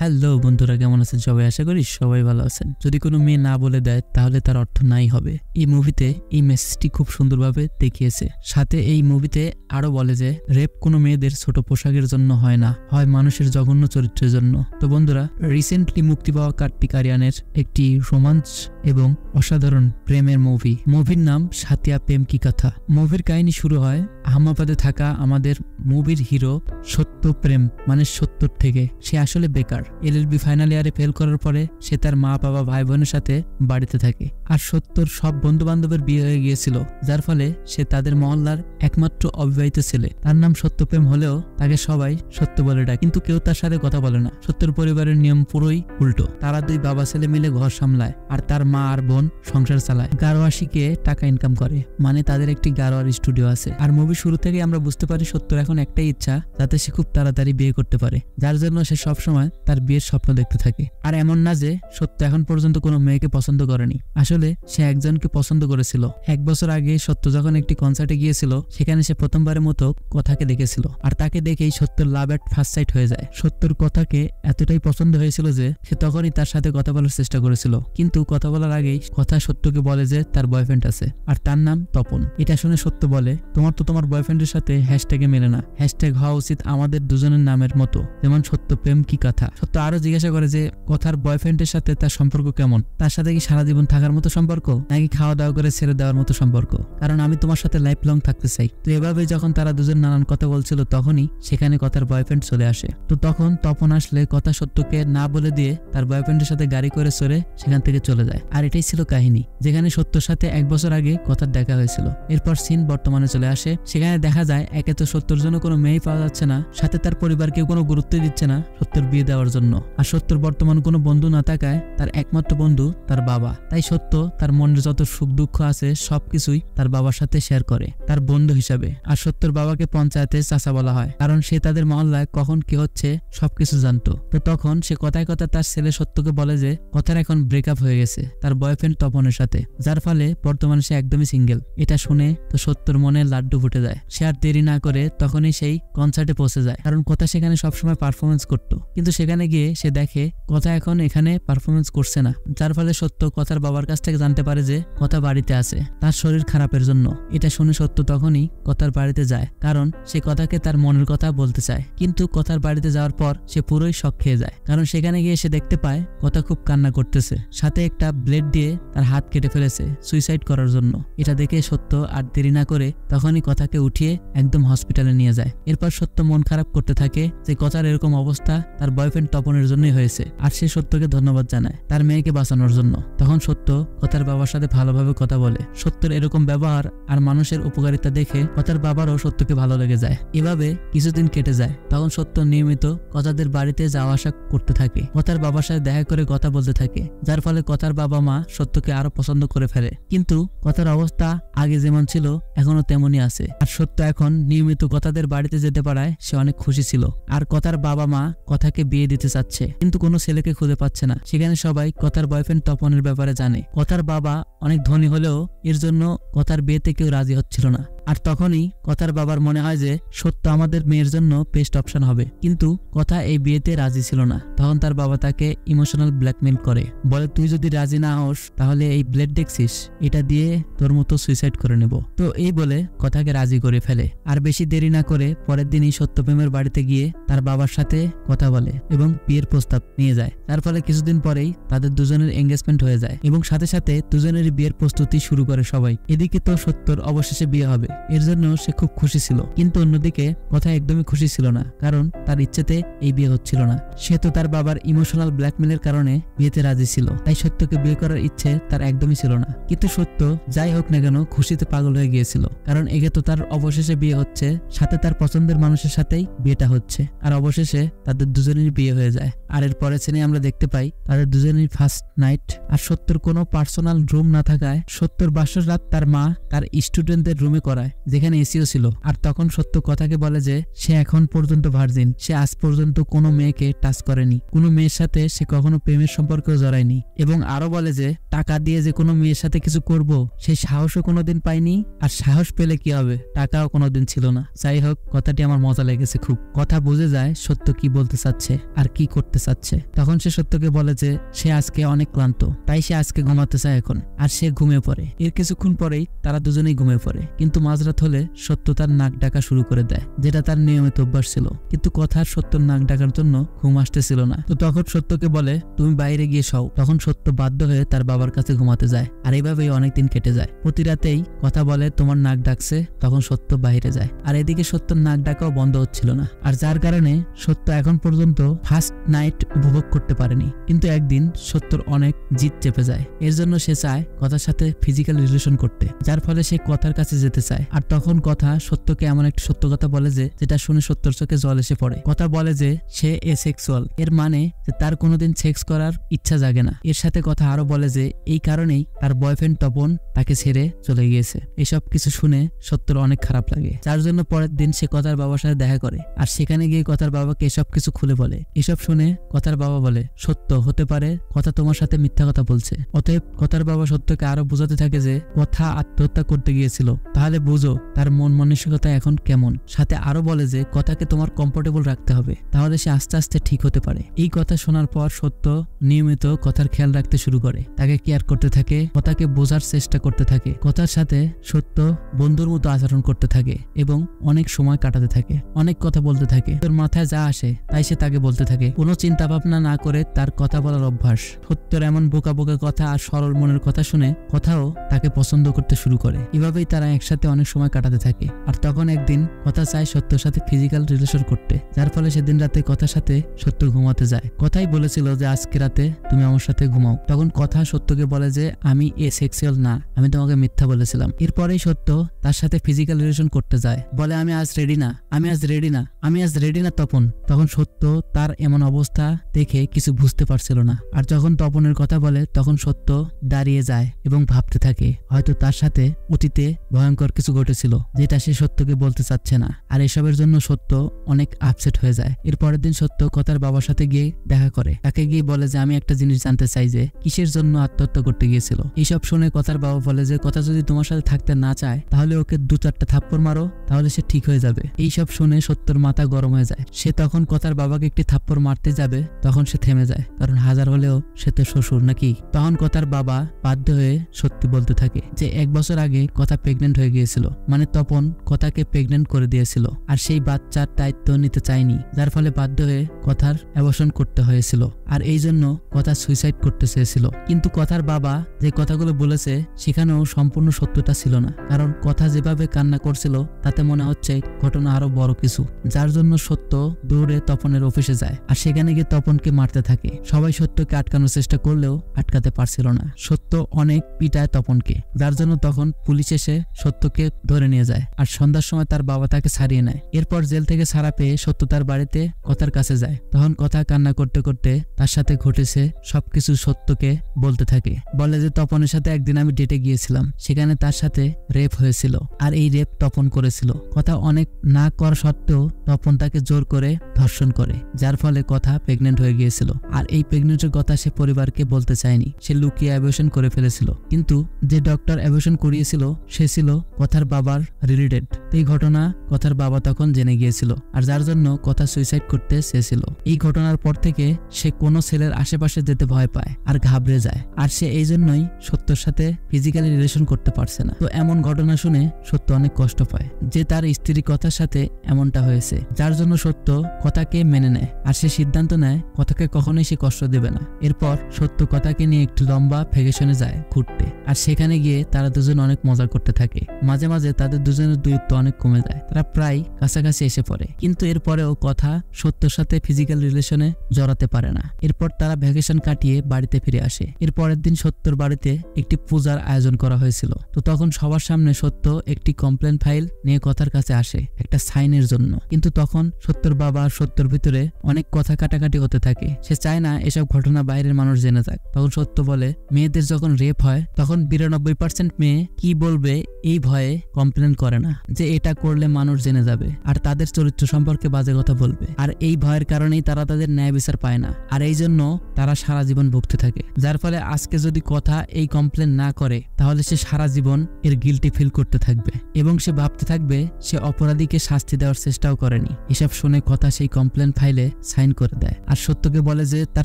Hello বন্ধুরা, কেমন আছেন সবাই? আশা করি সবাই ভালো আছেন। যদি কোনো মেয়ে না বলে দেয়, তাহলে তার অর্থ নাই হবে। এই মুভিতে এই মেসেজটি খুব সুন্দরভাবে দেখিয়েছে। সাথে এই মুভিতে আরও বলে যে, রেপ কোনো মেয়েদের ছোট পোশাকের জন্য হয় না, হয় মানুষের জঘন্য চরিত্রের জন্য। তো বন্ধুরা রিসেন্টলি মুক্তি পাওয়া কার্তিক আরিয়ানের একটি রোমাঞ্চ এবং অসাধারণ প্রেমের মুভি। মুভির নাম সাতিয়া প্রেম কি কথা? মুভির কাহিনী শুরু হয় আহমাবাদে থাকা আমাদের মুভির হিরো সত্য প্রেম মানে সত্তর থেকে। সে আসলে বেকার। এলএলবি ফাইনাল ইয়ারে ফেল করার পরে সে তার মা, বাবা ভাই বোনের সাথে বাড়িতে থাকে। আর সত্তর সব বন্ধু বান্ধবের বিয়ে হয়ে গিয়েছিল, যার ফলে সে তাদের মহল্লার একমাত্র অবিবাহিত ছেলে। তার নাম সত্যপ্রেম হলেও তাকে সবাই সত্য বলে ডাকে। কিন্তু কেউ তার সাথে কথা বলে না। সত্যর পরিবারের নিয়ম পুরোই উল্টো। তারা দুই বাবা ছেলে মিলে ঘর সামলায় আর তার মা আর বোন সংসার চালায়। গারোয়া শিখে টাকা ইনকাম করে মানে তাদের একটি গারোয়ার স্টুডিও আছে। আর মুভি শুরু থেকে আমরা বুঝতে পারি সত্যর এখন একটাই ইচ্ছা যাতে সে খুব তাড়াতাড়ি বিয়ে করতে পারে, যার জন্য সে সবসময় তার বিয়ের স্বপ্ন দেখতে থাকে। আর এমন না যে সত্য এখন পর্যন্ত কোনো মেয়েকে পছন্দ করেনি। আসলে সে একজনকে পছন্দ করেছিল। এক বছর আগে সত্য যখন একটি কনসার্টে গিয়েছিল, সেখানে সে প্রথমবারের মতো কথাকে দেখেছিল। আর তাকে দেখেই সত্যর লাভ এট ফার্স্ট সাইট হয়ে যায়। সত্যর কথাকে এতটাই পছন্দ হয়েছিল যে সে তখনই তার সাথে কথা বলার চেষ্টা করেছিল। কিন্তু কথা বলার আগেই কথা সত্যকে বলে যে তার বয়ফ্রেন্ড আছে, আর তার নাম তপন। এটা শুনে সত্য বলে, তোমার তো তোমার বয়ফ্রেন্ডের সাথে হ্যাশট্যাগে মেলে না। হ্যাশট্যাগ হওয়া উচিত আমাদের দুজনের নামের মতো। যেমন সত্য প্রেম কি কথা? সত্য আরও জিজ্ঞাসা করে যে, কথার বয়ফ্রেন্ডের সাথে তার সম্পর্ক কেমন? তার সাথে কি সারা জীবন থাকার মতো সম্পর্ক? নাকি খাওয়া দাওয়া করে ছেড়ে দেওয়ার মতো সম্পর্ক? কারণ আমি তোমার সাথে লাইফ লং থাকতে চাই। তো এভাবে যখন তারা দুজন নানান কথা বলছিল, তখনই সেখানে কথার বয়ফ্রেন্ড চলে আসে। তো তখন তপন আসলে কথা সত্যকে না বলে দিয়ে তার বয়ফ্রেন্ডের সাথে গাড়ি করে সরে সেখান থেকে চলে যায়। আর এটাই ছিল কাহিনী, যেখানে সত্যর সাথে এক বছর আগে কথার দেখা হয়েছিল। এরপর সিন বর্তমানে চলে আসে। সেখানে দেখা যায়, একে তো সত্যর জন্য কোনো মেয়ে পাওয়া যাচ্ছে না, সাথে তার পরিবার কেউ কোনো গুরুত্ব দিচ্ছে না সত্যর বিয়ে দেওয়ার জন্য। আর সত্যর বর্তমান কোনো বন্ধু না থাকায় তার একমাত্র বন্ধু তার বাবা। তাই সত্য, তার মনের যত সুখ দুঃখ আছে সবকিছুই তার বাবার সাথে শেয়ার করে, তার বন্ধু হিসাবে। আর সত্যর বাবাকে পঞ্চায়েতে চাচা বলা হয়, কারণ সে তাদের মহল্লায় কখন কি হচ্ছে, সবকিছু জানতো। তো তখন সে কথায় কথা তার ছেলে সত্যকে বলে যে, কথার এখন ব্রেকআপ হয়ে গেছে, তার বয়ফ্রেন্ড তপনের সাথে, যার ফলে বর্তমানে সে একদমই সিঙ্গেল এটা শুনে তো সত্যর মনে লাড্ডু ফুটে যায়। সে আর দেরি না করে তখনই সেই কনসার্টে পৌঁছে যায়। কারণ কথা সেখানে সবসময় পারফরমেন্স করতো। কিন্তু সেখানে গিয়ে সে দেখে, কথা এখন এখানে পারফরমেন্স করছে না। যার ফলে সত্য কথার বাবার কাছ থেকে জানতে পারে যে, কথা বাড়িতে আছে। তার শরীর খারাপের জন্য। এটা শুনে সত্য তখনই কথার বাড়িতে যায়। কারণ সে কথাকে তার মনের কথা বলতে চায়। কিন্তু কথার বাড়িতে যাওয়ার পর সে পুরোই শখ খেয়ে যায়। কারণ সেখানে গিয়ে সে দেখতে পায়, কথা খুব কান্না করতেছে। সাথে একটা ব্লেড দিয়ে তার হাত কেটে ফেলেছে সুইসাইড করার জন্য। এটা দেখে সত্য আর দেরি না করে তখনই কথাকে উঠিয়ে একদম হসপিটালে নিয়ে যায়। এরপর সত্য মন খারাপ করতে থাকে যে কথার এরকম অবস্থা তার বয়ফ্রেন্ড তপনের জন্যই হয়েছে আর সে সত্যকে ধন্যবাদ জানায় তার মেয়েকে বাঁচানোর জন্য। তখন সত্য কথার বাবার সাথে ভালোভাবে কথা বলে। সত্যের এরকম ব্যবহার আর মানুষের উপকারিতা দেখে কথার বাবারও সত্যকে ভালো লেগে যায়। এভাবে কিছুদিন কেটে যায়। তখন সত্য নিয়মিত কথাদের বাড়িতে যাওয়া আসা করতে থাকে। কথার বাবার সাথে দেখা করে কথা বলতে থাকে, যার ফলে কথার বাবা মা সত্যকে আরও পছন্দ করে ফেলে। কিন্তু কথার অবস্থা আগে যেমন ছিল, এখনও তেমনই আছে। আর সত্য এখন নিয়মিত কথাদের বাড়িতে যেতে পারায় সে অনেক খুশি ছিল। আর কথার বাবা মা কথাকে বিয়ে দিতে চাচ্ছে, কিন্তু কোনো ছেলেকে খুঁজে পাচ্ছে না। সেখানে সবাই কথার বয়ফ্রেন্ড তপনের ব্যাপারে জানে। কথার বাবা অনেক ধনী হলেও এর জন্য কথার বিয়েতে কেউ রাজি হচ্ছিল না। আর তখনই কথার বাবার মনে হয় যে, সত্য আমাদের মেয়ের জন্য বেস্ট অপশন হবে। কিন্তু কথা এই বিয়েতে রাজি ছিল না। তখন তার বাবা তাকে ইমোশনাল ব্ল্যাকমেল করে। বলে, তুই যদি রাজি না হোস, তাহলে এই ব্লেড দেখছিস? এটা দিয়ে তোর মতো সুইসাইড করে নেব। তো এই বলে কথাকে রাজি করে ফেলে। আর বেশি দেরি না করে পরের দিনই সত্যপ্রেমের বাড়িতে গিয়ে তার বাবার সাথে কথা বলে এবং বিয়ের প্রস্তাব নিয়ে যায়। তার ফলে কিছুদিন পরেই তাদের দুজনের এঙ্গেজমেন্ট হয়ে যায় এবং সাথে সাথে দুজনের বিয়ের প্রস্তুতি শুরু করে সবাই। এদিকে তো সত্যর অবশেষে বিয়ে হবে। এর জন্য সে খুব খুশি ছিল। কিন্তু অন্যদিকে কথা একদমই খুশি ছিল না, কারণ তার ইচ্ছেতে এই বিয়ে হচ্ছিল না। সে তো তার বাবার ইমোশনাল ব্ল্যাকমেলের কারণে বিয়েতে রাজি ছিল, তাই সত্যকে বিয়ে করার ইচ্ছে তার একদমই ছিল না। কিন্তু সত্য যাই হোক না কেন খুশিতে পাগল হয়ে গিয়েছিল, কারণ এগে তো তার অবশেষে বিয়ে হচ্ছে, সাথে তার পছন্দের মানুষের সাথেই বিয়েটা হচ্ছে, আর অবশেষে তাদের দুজনের বিয়ে হয়ে যায়। আর এর পরের শ্রেণি আমরা দেখতে পাই, তাদের দুজনের ফার্স্ট নাইট আর সত্যর কোনো পার্সোনাল রুম না থাকায় সত্যর বাসর রাত তার মা তার স্টুডেন্টদের রুমে করায়। করায় যেখানে এসিও ছিল। আর তখন সত্য কথাকে বলে যে, সে এখন পর্যন্ত ভার্জিন সে আজ পর্যন্ত কোনো মেয়েকে টাচ করেনি। কোনো মেয়ের সাথে সে কখনো প্রেমের সম্পর্কেও জড়ায়নি। এবং আরও বলে যে, টাকা দিয়ে যে কোনো মেয়ের সাথে কিছু করব, সেই সাহসও কোনোদিন পাইনি। আর সাহস পেলে কি হবে? টাকাও কোনোদিন ছিল না। যাই হোক, কথাটি আমার মজা লেগেছে খুব। কথা বুঝে যায় সত্য কি বলতে চাচ্ছে আর কি করতে চাচ্ছে। তখন সে সত্যকে বলে যে, সে আজকে অনেক ক্লান্ত। তাই সে আজকে ঘুমাতে চায় এখন। আর সে ঘুমিয়ে পড়ে। এর কিছুক্ষণ পরেই তারা দুজনেই ঘুমিয়ে পড়ে। কিন্তু মাঝরাত হলে সত্য তার নাক ডাকা শুরু করে দেয়, যেটা তার নিয়মিত অভ্যাস ছিল। কিন্তু কথার সত্যর নাক ডাকার জন্য ঘুম আসতেছিল না। তো তখন সত্যকে বলে, তুমি বাইরে গিয়ে সও তখন সত্য বাধ্য হয়ে তার বাবার কাছে ঘুমাতে যায়, আর এইভাবেই অনেকদিন কেটে যায়। প্রতি রাতেই কথা বলে, তোমার নাক ডাকছে? তখন সত্য বাইরে যায়। আর এদিকে সত্যর নাক ডাকাও বন্ধ হচ্ছিল না। আর যার কারণে সত্য এখন পর্যন্ত ফার্স্ট নাইট উপভোগ করতে পারেনি। কিন্তু একদিন সত্যর অনেক জিত চেপে যায়। এর জন্য সে চায় কথার সাথে ফিজিক্যাল রিলেশন করতে, যার ফলে সে কথার কাছে যেতে চায়। আর তখন কথা সত্যকে এমন একটি সত্য কথা বলে যে, যেটা শুনে সত্যর চোখে জল এসে পড়ে। কথা বলে যে, সে এ সেক্সুয়াল। এর মানে যে তার কোনোদিন সেক্স করার ইচ্ছা জাগে না। এর সাথে কথা আরও বলে যে, এই কারণেই তার বয়ফ্রেন্ড তপন তাকে ছেড়ে চলে গিয়েছে। এসব কিছু শুনে সত্যর অনেক খারাপ লাগে। যার জন্য পরের দিন সে কথার বাবার সাথে দেখা করে। আর সেখানে গিয়ে কথার বাবাকে এসব কিছু খুলে বলে। এসব শুনে কথার বাবা বলে, সত্য হতে পারে, কথা তোমার সাথে মিথ্যা কথা বলছে। অতএব কথার বাবা সত্যকে আরও বোঝাতে থাকে যে, কথা আত্মহত্যা করতে গিয়েছিল। তাহলে বুঝো তার মন মানসিকতা এখন কেমন। সাথে আরও বলে যে, কথাকে তোমার কমফোর্টেবল রাখতে হবে। তাহলে সে আস্তে আস্তে ঠিক হতে পারে। এই কথা শোনার পর সত্য নিয়মিত কথার খেয়াল রাখতে শুরু করে। তাকে কেয়ার করতে থাকে, কথাকে বোঝার চেষ্টা করতে থাকে। কথার সাথে সত্য বন্ধুর মতো আচরণ করতে থাকে এবং অনেক সময় কাটাতে থাকে। অনেক কথা বলতে থাকে। তোর মাথায় যা আসে, তাই সে তাকে বলতে থাকে। কোনো চিন্তা ভাবনা না করে তার কথা বলার অভ্যাস। সত্যর এমন বোকা বোকা কথা আর সরল মনের কথা শুনে কথাও তাকে পছন্দ করতে শুরু করে। এভাবেই তারা একসাথে অনেক সময় কাটাতে থাকে। আর তখন একদিন কথা চায় সত্যর সাথে ফিজিক্যাল রিলেশন করতে, যার ফলে সেদিন রাতে কথার সাথে সত্য ঘুমাতে যায়। কথাই বলেছিল যে, আজকে রাতে তুমি আমার সাথে ঘুমাও। তখন কথা সত্যকে বলে যে, আমি এ সেক্সুয়াল না, আমি তোমাকে মিথ্যা বলেছিলাম। এরপরেই সত্য তার সাথে ফিজিক্যাল রিলেশন করতে যায়। বলে, আমি আজ রেডি না, আমি আজ রেডি না, আমি আজ রেডি না তপন। তখন সত্য তার এমন অবস্থা দেখে কিছু বুঝতে পারছিল না। আর যখন তপনের কথা বলে, তখন সত্য দাঁড়িয়ে যায় এবং ভাবতে থাকে, হয়তো তার সাথে অতীতে ভয়ঙ্কর কিছু ঘটেছিল, যেটা সে সত্যকে বলতে চাচ্ছে না। আর এসবের জন্য সত্য অনেক আপসেট হয়ে যায়। এর পরের দিন সত্য কথার বাবার সাথে গিয়ে দেখা করে। তাকে গিয়ে বলে যে, আমি একটা জিনিস জানতে চাই যে, কিসের জন্য আত্মহত্যা করতে গিয়েছিল? এইসব শুনে কথার বাবা বলে যে, কথা যদি তোমার সাথে থাকতে না চায়, তাহলে ওকে দু চারটা থাপ্পড় মারো, তাহলে সে ঠিক হয়ে যাবে। এইসব শুনে সত্যর মাথা গরম হয়ে যায়। সে তখন কথার বাবাকে একটি থাপ্পড় মারতে যাবে, তখন সে থেমে যায়। কারণ হাজার হলেও সে তো শ্বশুর নাকি? তখন কথার বাবা বাধ্য হয়ে সত্যি বলতে থাকে যে, এক বছর আগে কথা প্রেগনেন্ট হয়ে গিয়েছিল। মানে তপন কথাকে প্রেগনেন্ট করে দিয়েছিল আর সেই বাচ্চার দায়িত্ব নিতে চায়নি, যার ফলে বাধ্য হয়ে কথার অ্যাবর্শন করতে হয়েছিল আর এই জন্য কথা সুইসাইড করতে চেয়েছিল। কিন্তু কথার বাবা যে কথাগুলো বলেছে সেখানেও সম্পূর্ণ সত্যটা ছিল না। কারণ কথা যেভাবে কান্না করছিল, তাতে মনে হচ্ছে ঘটনা আরও বড় কিছু, যার জন্য সত্য দৌড়ে তপনের অফিসে যায় আর সেখানে গিয়ে তপনকে মারতে থাকে। সবাই সত্যকে আটকানোর চেষ্টা করলেও আটকাতে পারছিল না। সত্য অনেক পিটায় তপনকে, যার জন্য তখন পুলিশ এসে সত্যকে ধরে নিয়ে যায় আর সন্ধ্যার সময় তার বাবা তাকে ছাড়িয়ে নেয়। এরপর জেল থেকে ছাড়া পেয়ে সত্য তার বাড়িতে কথার কাছে যায়। তখন কথা কান্না করতে করতে তার সাথে ঘটেছে সবকিছু সত্যকে বলতে থাকে। বলে যে তপনের সাথে একদিন আমি ডেটে গিয়েছিলাম। সেখানে তার সাথে রেপ হয়েছিল আর এই রেপ তপন করেছিল। কথা অনেক না করা সত্ত্বেও তপন তাকে জোর করে ধর্ষণ করে, যার ফলে কথা প্রেগনেন্ট হয়ে গিয়েছিল। আর এই প্রেগনেন্টের কথা সে পরিবারকে বলতে চায়নি। সে লুকিয়ে অ্যাবর্শন করে ফেলেছিল। কিন্তু যে ডক্টর অ্যাবর্শন করিয়েছিল, সে ছিল কথার বাবার রিলেটেড এই ঘটনা কথার বাবা তখন জেনে গিয়েছিল, আর যার জন্য কথা সুইসাইড করতে চেয়েছিল। এই ঘটনার পর থেকে সে কোনো ছেলের আশেপাশে যেতে ভয় পায় আর ঘাবড়ে যায়, আর সে এই জন্যই সত্যর সাথে ফিজিক্যালি রিলেশন করতে পারছে না। তো এমন ঘটনা শুনে সত্য অনেক কষ্ট পায় যে তার স্ত্রী কথার সাথে এমনটা হয়েছে, যার জন্য সত্য কথাকে মেনে নেয়, আর সে সিদ্ধান্ত নেয় কথাকে কখনোই সে কষ্ট দেবে না। এরপর সত্য কথাকে নিয়ে একটি লম্বা ভ্যাকেশনে যায় ঘুরতে, আর সেখানে গিয়ে তারা দুজন অনেক মজা করতে থাকে। মাঝে মাঝে মাঝে তাদের দুজনের দূরত্ব অনেক কমে যায়। তারা প্রায় কাছাকাছি এসে পড়ে। কিন্তু এরপরেও কথা সত্যর সাথে ফিজিক্যাল রিলেশনে জড়াতে পারে না। এরপর তারা ভ্যাকেশন কাটিয়ে বাড়িতে ফিরে আসে। এর পরের দিন সত্যর বাড়িতে একটি পূজার আয়োজন করা হয়েছিল। তো তখন সবার সামনে সত্য একটি কমপ্লেন ফাইল নিয়ে কথার কাছে আসে, একটা সাইনের জন্য। কিন্তু তখন সত্যর বাবা সত্যর ভিতরে অনেক কথা কাটাকাটি হতে থাকে। সে চায় না এসব ঘটনা বাইরের মানুষ জেনে যাক। তখন সত্য বলে, মেয়েদের যখন রেপ হয়, তখন বিরানব্বই পার্সেন্ট মেয়ে কি বলবে এই ভয়ে কমপ্লেন করে না যে এটা করলে মানুষ জেনে যাবে আর তাদের চরিত্র সম্পর্কে বাজে কথা বলবে। আর এই ভয়ের কারণেই তারা তাদের ন্যায় বিচার পায় না। আর এই জন্য তারা সারা জীবন ভুগতে থাকে। যার ফলে আজকে যদি কথা এই কমপ্লেন না করে, তাহলে সে সারা জীবন এর গিলটি ফিল করতে থাকবে। এবং সে ভাবতে থাকবে সে অপরাধীকে শাস্তি দেওয়ার চেষ্টাও করেনি। এসব শুনে কথা সেই কমপ্লেন ফাইলে সাইন করে দেয়। আর সত্যকে বলে যে তার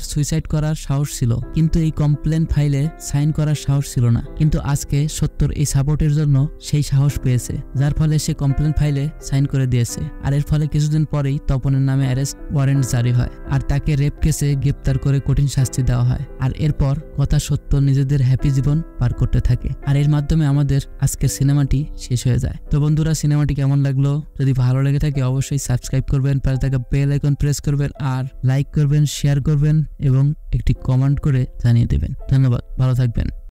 সুইসাইড করার সাহস ছিল। কিন্তু এই কমপ্লেন ফাইলে সাইন করার সাহস ছিল না। কিন্তু আজকে সত্যর এই সাপোর্টের জন্য সেই সাহস পেয়েছে, যার ফলে সে কমপ্লেন ফাইলে সাইন করে দিয়েছে। আর এর ফলে কিছুদিন পরেই তপনের নামে অ্যারেস্ট ওয়ারেন্ট জারি হয় আর তাকে রেপ কেসে গ্রেপ্তার করে কঠিন শাস্তি দেওয়া হয়। আর এরপর কথা সত্য নিজেদের হ্যাপি জীবন পার করতে থাকে। আর এর মাধ্যমে আমাদের আজকের সিনেমাটি শেষ হয়ে যায়। তো বন্ধুরা, সিনেমাটি কেমন লাগল? যদি ভালো লেগে থাকে অবশ্যই সাবস্ক্রাইব করবেন, পাশে থাকা বেল আইকন প্রেস করবেন আর লাইক করবেন শেয়ার করবেন এবং একটি কমেন্ট করে জানিয়ে দেবেন। ধন্যবাদ, ভালো থাকবেন।